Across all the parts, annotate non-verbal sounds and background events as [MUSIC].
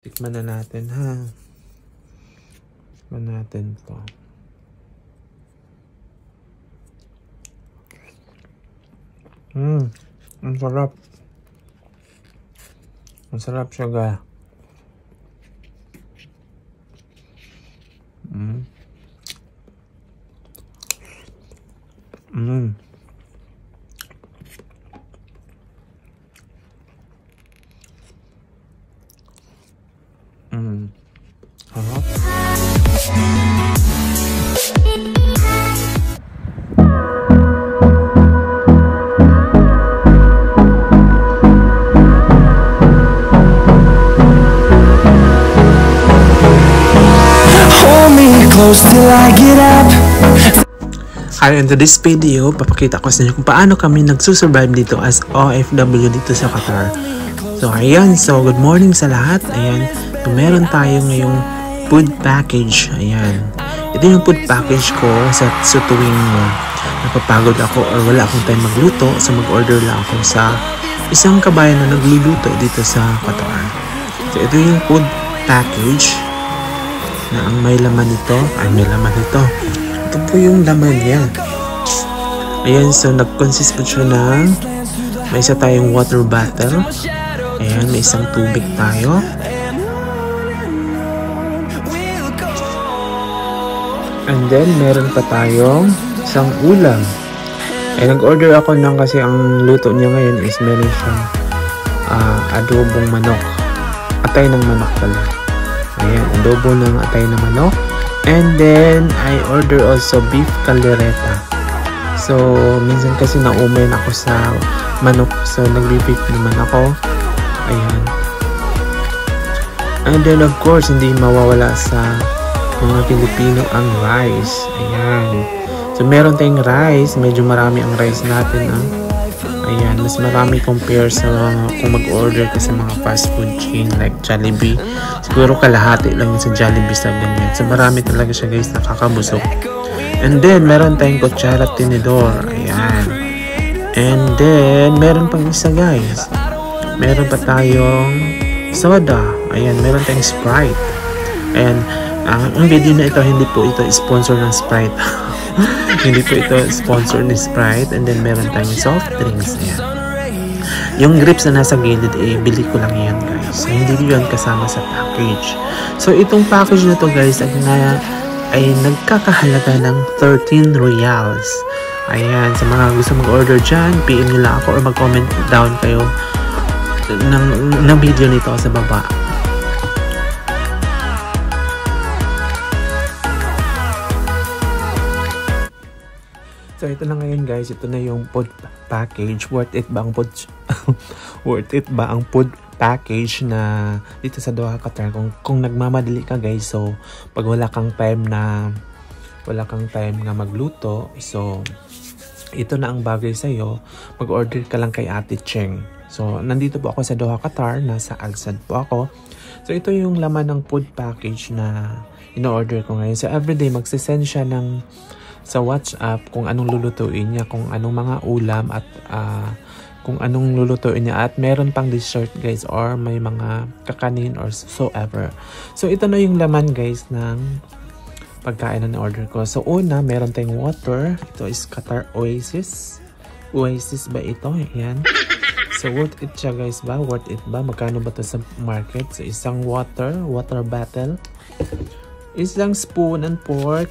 Tikman na natin ha. Tikman natin to. Mmm. Ang sarap. Ang sarap siya ga. Close till I get up. Hi, in this video, papakita ko sa inyo kung paano kami nagsusurvive dito as OFW dito sa Qatar. So, ayan. So, good morning sa lahat. Ayan. So, meron tayo ngayong food package. Ayan. Ito yung food package ko sa, sa tuwing uh, napapagod ako or wala akong time magluto. So, mag-order lang ako sa isang kabayan na nagluluto dito sa Qatar. So, ito yung food package na ang may laman nito ay may laman nito. Ito po yung laman niya. Ayan, so nag-consist po siya ng may isa tayong water bottle. Ayan, may isang tubig tayo. And then, meron pa tayong isang ulam. Ay, nag-order ako ng kasi ang luto niya ngayon is meron siyang ah, adobong manok. Atay ng manok pala. Ayan, adobo ng atay na manok. And then, I order also beef caldereta. So, minsan kasi naumay na ako sa manok. So, nagbe-beef naman ako. Ayan. And then, of course, hindi mawawala sa mga Pilipino ang rice. Ayan. So, meron tayong rice. Medyo marami ang rice natin. Ah. Ayan, mas marami compare sa kung mag-order ka sa mga fast food chain like Jollibee. Siguro kalahati lang yun sa Jollibee sa ganyan. So marami talaga siya guys, nakakabusog. And then, meron tayong kutsara tinidor. Ayan. And then, meron pang isa guys. Meron pa tayong soda. Ayan, meron tayong Sprite. And, ang ang video na ito, hindi po ito sponsor ng Sprite. [LAUGHS] hindi po ito sponsor ni Sprite. And then, meron tayong soft drinks. Ayan. Yung grips na nasa gilid, eh, bili ko lang yan, guys. So, hindi yun kasama sa package. So, itong package na to, guys, ay, na, ay nagkakahalaga ng 13 reals. Ayan, sa mga gusto mag-order dyan, PM lang ako or mag-comment down kayo ng, ng video nito sa baba. So ito na ngayon guys, ito na yung food package. Worth it ba ang food [LAUGHS] worth it ba ang food package na dito sa Doha Qatar kung kung nagmamadali ka guys. So pag wala kang time na wala kang time nga magluto, so ito na ang bagay sa iyo. Mag-order ka lang kay Ate Cheng. So nandito po ako sa Doha Qatar, nasa Alsad po ako. So ito yung laman ng food package na in-order ko ngayon. So everyday magsisend siya ng sa WhatsApp kung anong lulutuin niya, kung anong mga ulam at ah, kung anong lulutuin niya at meron pang dessert guys or may mga kakanin or so ever. So ito na yung laman guys ng pagkain na order ko. So una, meron tayong water. Ito is Qatar Oasis. Oasis ba ito? Yan. So worth it siya guys ba? Worth it ba? Magkano ba to sa market? So isang water, water bottle. Isang spoon and pork.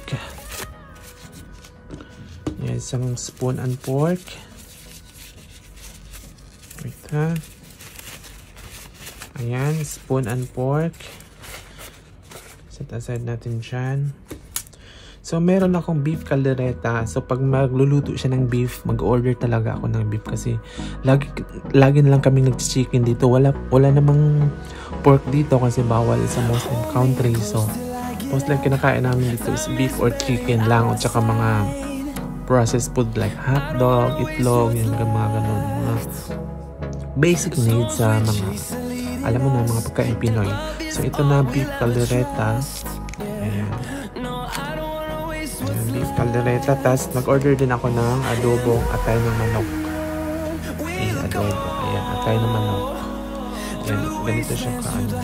Isang spoon and pork. Wait ha. Ayan, spoon and pork. Set aside natin dyan. So, meron akong beef caldereta. So, pag magluluto siya ng beef, mag-order talaga ako ng beef kasi lagi, lagi na lang kami nag-chicken dito. Wala, wala namang pork dito kasi bawal sa Muslim country. So, most like kinakain namin dito is beef or chicken lang o tsaka mga processed food like hotdog, itlog, yung mga ganun. Mga basic needs sa mga alam mo na mga pagkain Pinoy. So ito na beef caldereta. Ayan. Ayan, beef caldereta. Tapos nag-order din ako ng adobong atay ng manok. Ayan, adobo. Ayan, atay ng manok. Ayan, ganito siya kaano.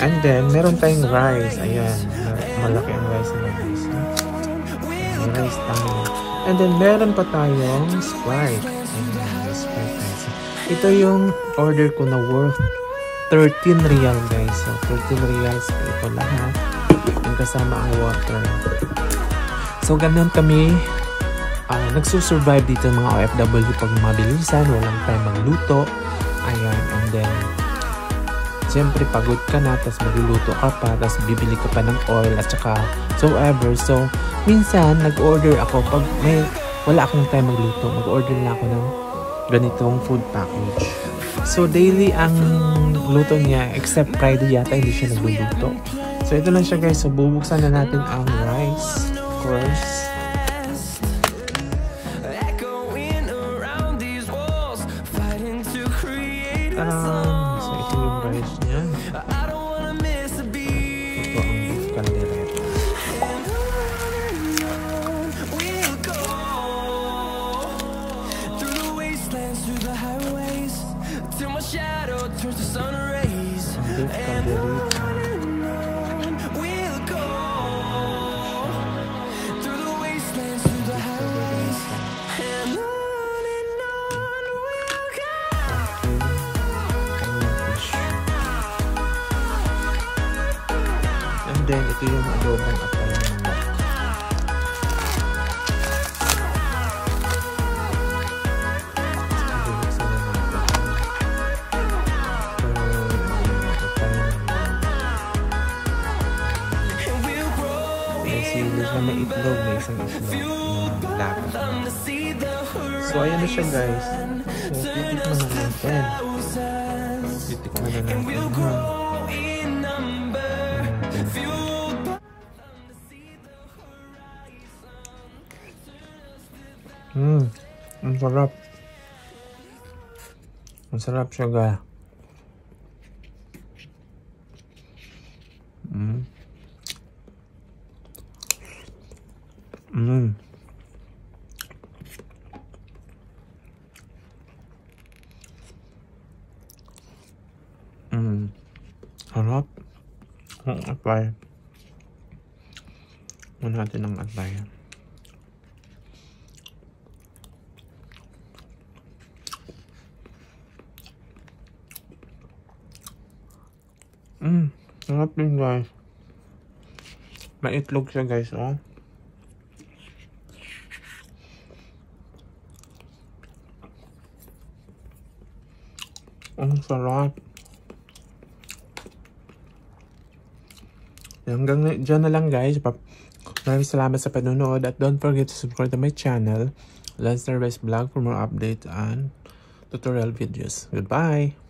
And then, meron tayong rice. Ayan. Malaki ang rice na guys. Rice tayo. And then, meron pa tayong Sprite. Ayan, Sprite guys. Ito yung order ko na worth 13 real guys. So, 13 reals ito lahat. Yung kasama ang water. So, ganun kami uh, nagsusurvive dito mga OFW pag mabilisan, walang time magluto. Ayan, and then Siyempre, pagod ka na, tapos magluluto ka pa, tapos bibili ka pa ng oil at saka so ever. So, minsan, nag-order ako pag may wala akong time magluto, mag-order na ako ng ganitong food package. So, daily ang luto niya, except Friday yata, hindi siya nagluluto. So, ito lang siya guys. So, bubuksan na natin ang rice, of course. So, ayan na siya guys. So, titikman na natin. Titikman na natin. Hmm. Ang sarap. Ang sarap siya, ga. Harap. Ang atay. Muna natin ang atay. Mm, sarap din guys. May itlog siya guys, oh. Ang sarap. Hanggang dyan na lang guys. Maraming salamat sa panonood at don't forget to subscribe to my channel, Lancer West Vlog for more updates and tutorial videos. Goodbye!